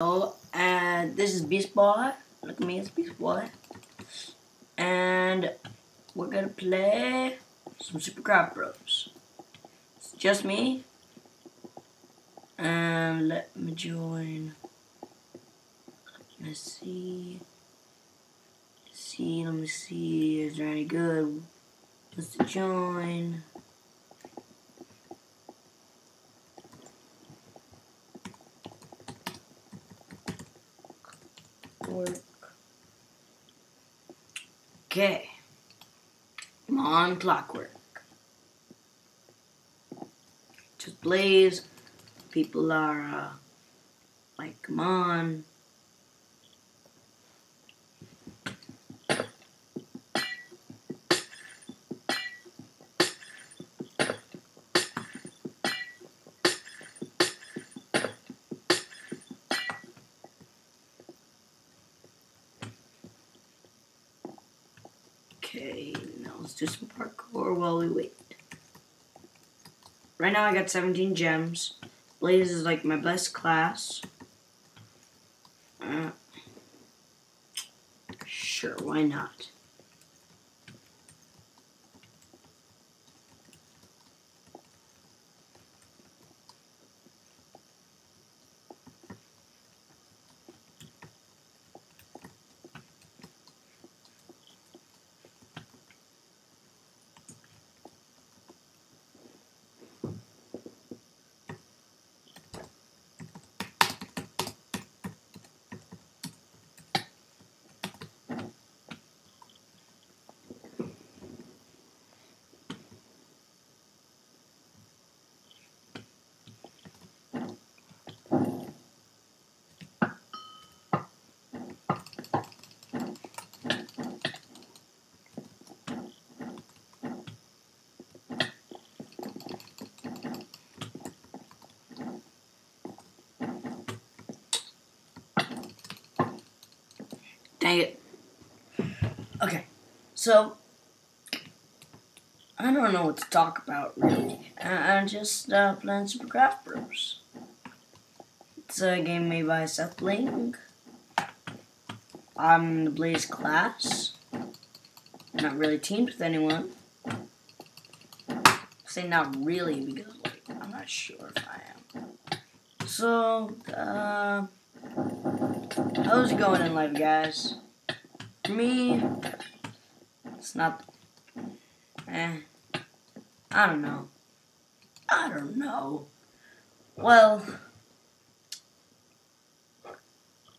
Oh, and this is Beast Boy. Look at me, it's Beast Boy. And we're gonna play some Super Craft Bros. It's just me. And let me join. Let me see. Let's see, let me see. Is there any good? Let's join. Work. Okay. Come on, clockwork. Just blaze. People are uh, like, come on. Right now I got 17 gems. Blaze is like my best class. Uh, sure, why not? Dang it. Okay, so I don't know what to talk about really. I- I'm just uh, playing Super Craft Bros. It's a game made by SethBling. I'm in the Blaze class. I'm not really teamed with anyone. I say not really because like I'm not sure if I am. So, uh, how's it going in life, guys? Me, it's not. Eh. I don't know. I don't know. Well,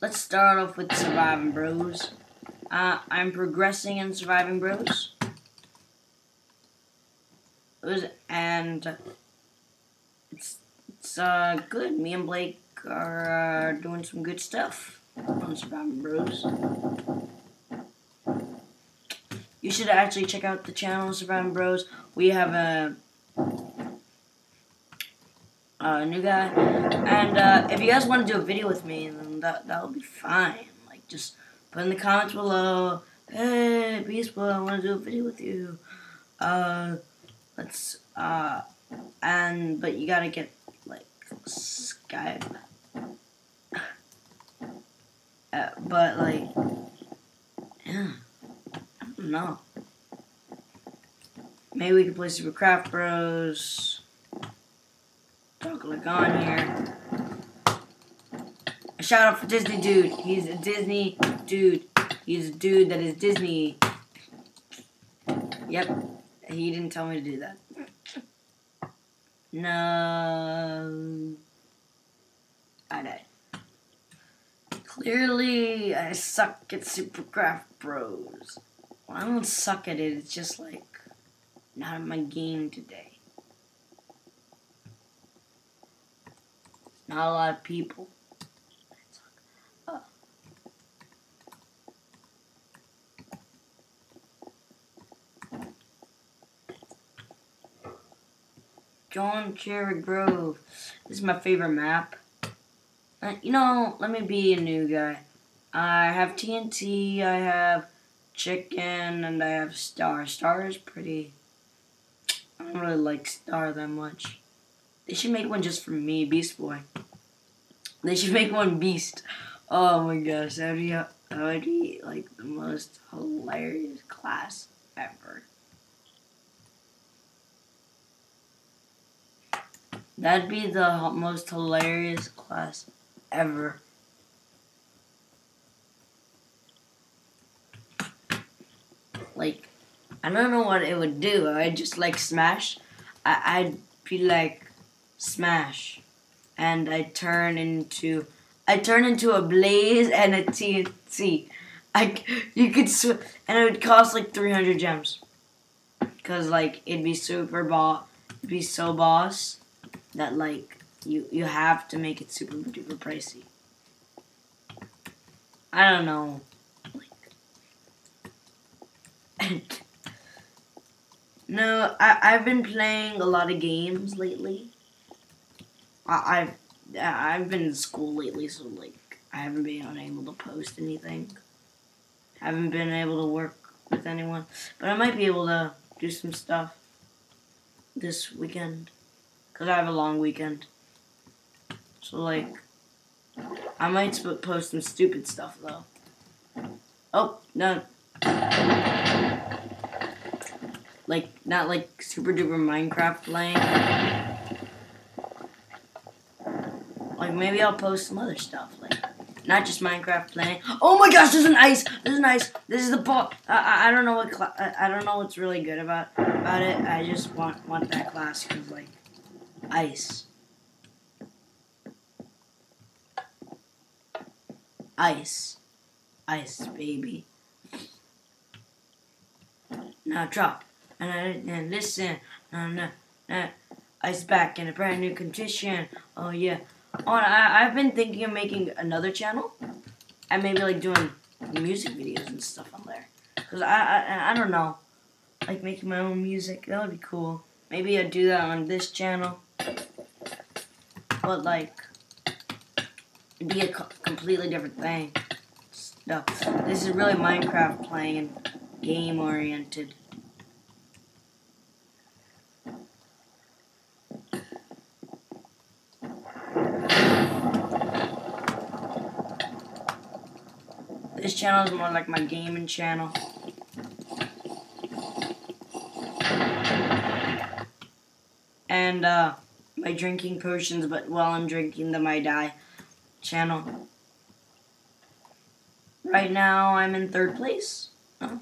let's start off with Surviving Bros. Uh, I'm progressing in Surviving Bros. It was, and it's it's uh good. Me and Blake are uh, doing some good stuff on Surviving Bros. You should actually check out the channel Surviving Bros. We have a a new guy, and uh, if you guys want to do a video with me, then that that'll be fine. Like just put in the comments below. Hey, Beast Boy, I want to do a video with you. Uh, let's uh, and but you gotta get like Skype. But like, yeah, I don't know. Maybe we could play Super Craft Bros. Talk like on here. A shout out for Disney Dude. He's a Disney dude. He's a dude that is Disney. Yep. He didn't tell me to do that. No. I died. Clearly, I suck at Supercraft Bros. Well, I don't suck at it, it's just like not in my game today. Not a lot of people. Oh. John Cherry Grove. This is my favorite map. Uh, you know, let me be a new guy. I have TNT, I have chicken, and I have star. Star is pretty. I don't really like star that much. They should make one just for me, Beast Boy. They should make one beast. Oh my gosh, that would be that would be like the most hilarious class ever. That'd be the most hilarious class ever. Like, I don't know what it would do. I'd just like smash. I, I'd be like smash, and I'd turn into. I turn into a blaze and a TNT. I you could sw- and it would cost like three hundred gems. Cause like it'd be super boss, be so boss that like you you have to make it super duper pricey. I don't know. No, I I've been playing a lot of games lately. I, I've I've been in school lately, so like I haven't been unable to post anything. Haven't been able to work with anyone, but I might be able to do some stuff this weekend because I have a long weekend. So like, I might post some stupid stuff though. Oh no. Like not like super duper Minecraft playing. Like maybe I'll post some other stuff like not just Minecraft playing. Oh my gosh, there's an ice. There's an ice. This is the ball. I, I, I don't know what I, I don't know what's really good about about it. I just want want that class because like ice. Ice. Ice, baby. Now drop. And, I, listen. And, uh, uh, ice back in a brand new condition. Oh, yeah. Oh, I, I've been thinking of making another channel. And maybe, like, doing music videos and stuff on there. Because I, I, I don't know. Like, making my own music. That would be cool. Maybe I'd do that on this channel. But, like, be a completely different thing. Stuff. This is really Minecraft playing and game oriented. This channel is more like my gaming channel. And uh my drinking potions, but while I'm drinking them I die channel. Right now I'm in third place. Oh.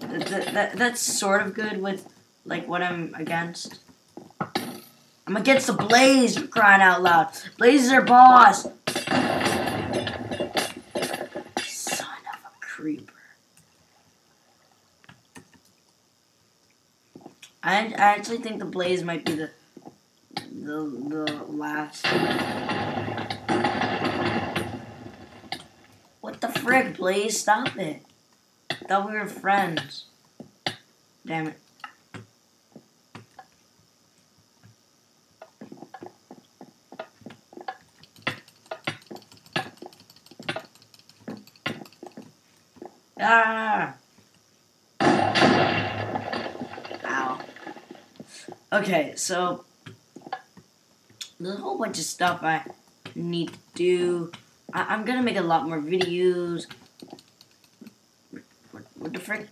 That, that, that, that's sort of good with like what I'm against. I'm against the Blaze crying out loud. Blaze is our boss. Son of a creeper. I, I actually think the Blaze might be the the the last. What the frick, Blaze? Stop it. Thought we were friends. Damn it. Ah! Ow. Okay, so there's a whole bunch of stuff I need to do. I- I'm gonna make a lot more videos. What, what the frick?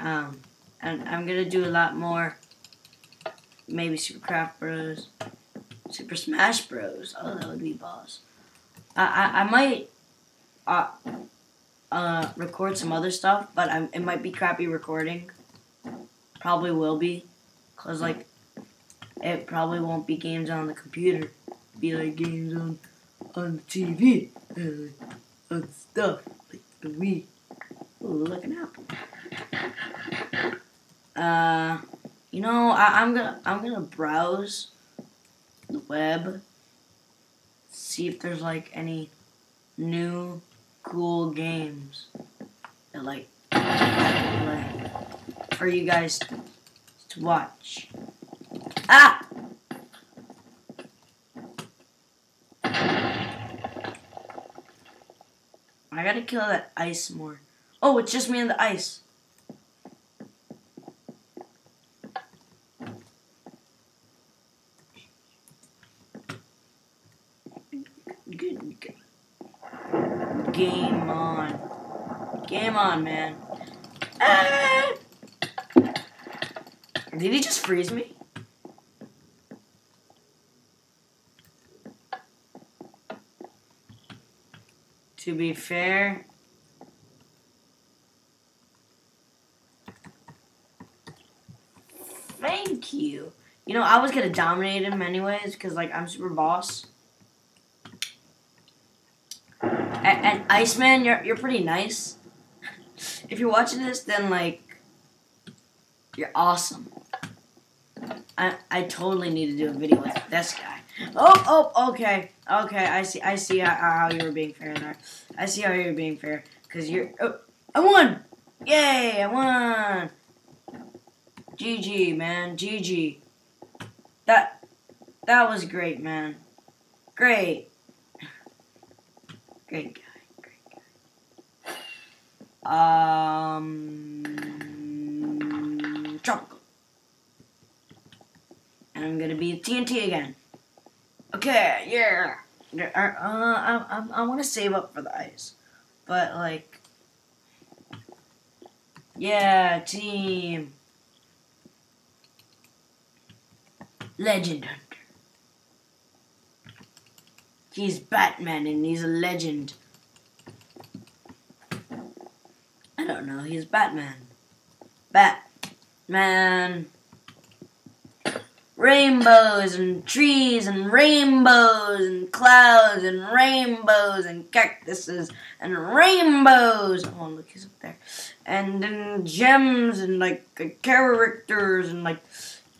Um, and I'm gonna do a lot more. Maybe Super Craft Bros, Super Smash Bros. Oh, that would be boss. I I, I might uh uh record some other stuff, but I'm, it might be crappy recording. Probably will be, cause like it probably won't be games on the computer. It'll Be like games on on the TV and on stuff like the Wii. Ooh, an apple. Uh, you know, I, I'm gonna I'm gonna browse the web, see if there's like any new cool games that like for you guys to watch. I gotta kill that ice more. Oh, it's just me and the ice. Game on. Game on, man. Ah! Did he just freeze me? To be fair, thank you. You know, I was gonna dominate him anyways, because, like, I'm super boss. And, and Iceman, you're, you're pretty nice. if you're watching this, then, like, you're awesome. I, I totally need to do a video with this guy. Oh, oh, okay, okay. I see, I see how, how you were being fair there. I see how you were being fair, cause you're. Oh, I won! Yay! I won! GG, man. GG. That that was great, man. Great. Great guy. Great guy. Um tropical. And I'm gonna be TNT again. Okay, yeah. Uh, I, I, I want to save up for the ice. But, like, yeah, team. Legend Hunter. He's Batman and he's a legend. I don't know, he's Batman. Batman. Rainbows and trees and rainbows and clouds and rainbows and cactuses and rainbows. Oh, look, he's up there. And then gems and like uh, characters and like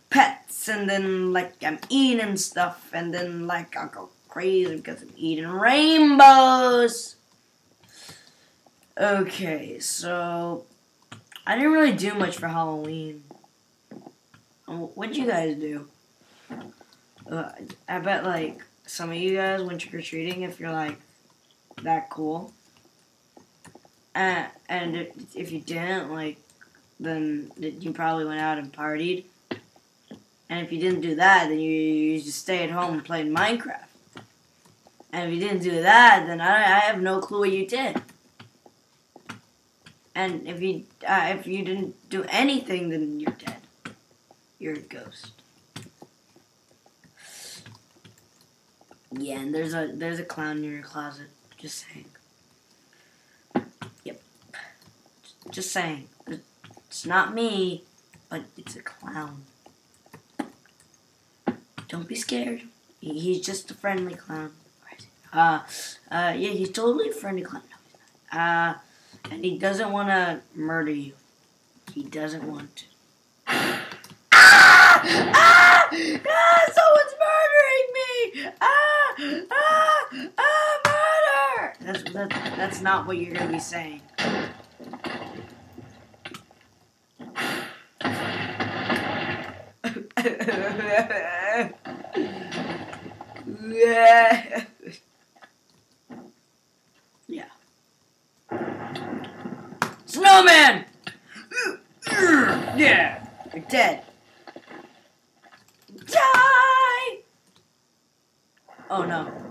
pets and then like I'm eating stuff and then like I'll go crazy because I'm eating rainbows. Okay, so I didn't really do much for Halloween. Um, what'd you guys do? Uh, I bet like some of you guys went trick or treating if you're like that cool. Uh, and if you didn't, like, then you probably went out and partied. And if you didn't do that, then you, you just stay at home and play Minecraft. And if you didn't do that, then I, I have no clue what you did. And if you uh, if you didn't do anything, then you're dead. You're a ghost. Yeah, and there's a there's a clown in your closet. Just saying. Yep. Just saying. It's not me, but it's a clown. Don't be scared. He's just a friendly clown. Uh, uh, yeah, he's totally a friendly clown. Uh, and he doesn't want to murder you. He doesn't want to. Ah! Ah! Someone's murdering me! Ah! Ah! Ah! Murder! That's, that's, that's not what you're going to be saying. yeah. Yeah. Snowman! Yeah. You're dead. Die! Oh no.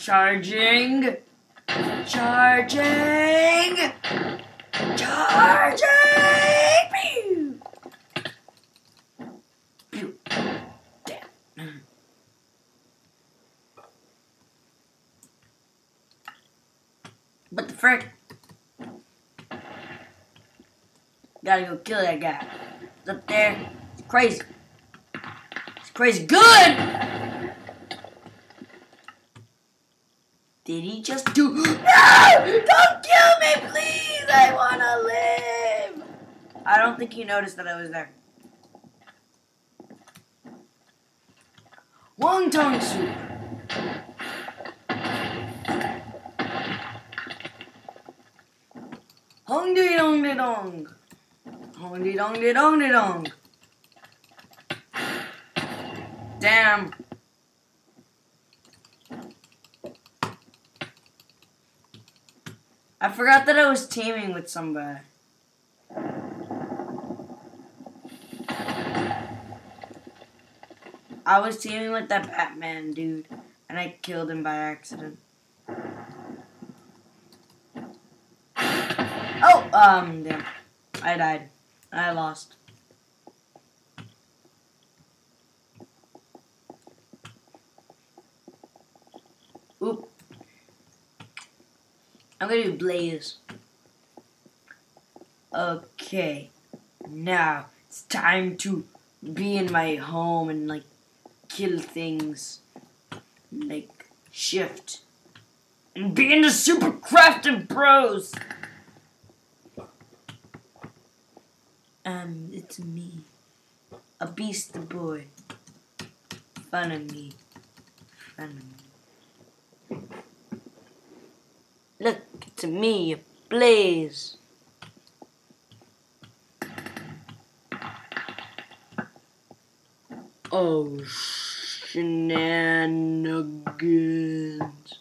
Charging! Charging! Charging! Pew! Pew. Damn. What the frick? Gotta go kill that guy. It's up there. It's crazy. It's crazy good! Did he just do. No! Don't kill me, please! I wanna live! I don't think he noticed that I was there. Wonton soup. Hong di dong di dong. Hong di dong di dong di dong. Damn. I forgot that I was teaming with somebody. I was teaming with that Batman dude, and I killed him by accident. Oh, um, damn. I died. I lost. I'm gonna do Blaze. Okay. Now, it's time to be in my home and, like, kill things. Like, shift. And be in the super crafted bros! Um, it's me. A beast boy. Fun of me. Fun of me. Look, it's me, Blaze. Oh, shenanigans.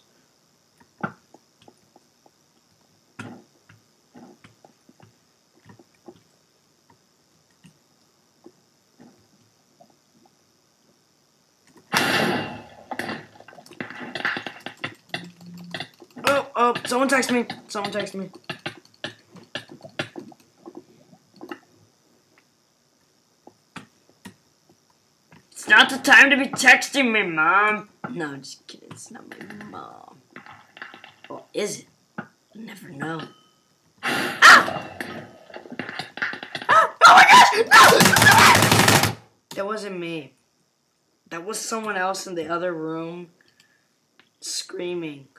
Oh, someone text me. Someone text me. It's not the time to be texting me, Mom. No, I'm just kidding. It's not my mom. Or is it? You never know. Ah! Ah! Oh my gosh! No! That wasn't me. That was someone else in the other room screaming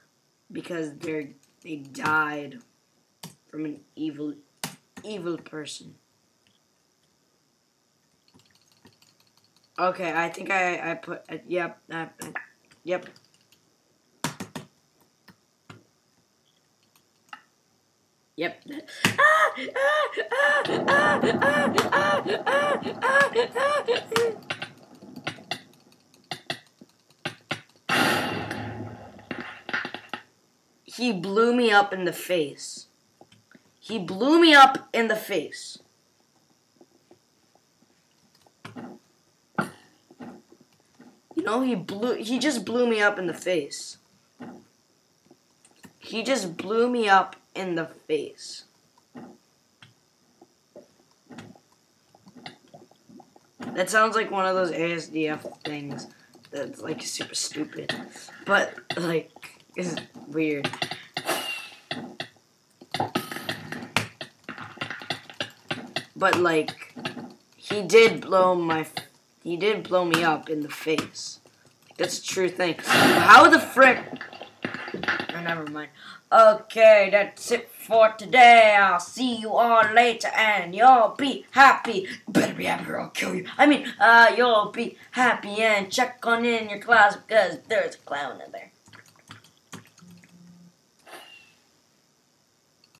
because they're they died from an evil evil person. Okay, I think I I put uh, yep uh, uh, yep. Yep. He blew me up in the face. He blew me up in the face. You know, he blew he just blew me up in the face. He just blew me up in the face. That sounds like one of those ASDF things that's like super stupid. But like is weird. But like he did blow my he did blow me up in the face. That's a true thing. How the frick? Oh, never mind. Okay, that's it for today. I'll see you all later, and you'll be happy. Better be happy, or I'll kill you. I mean, uh, you'll be happy and check on in your class because there's a clown in there.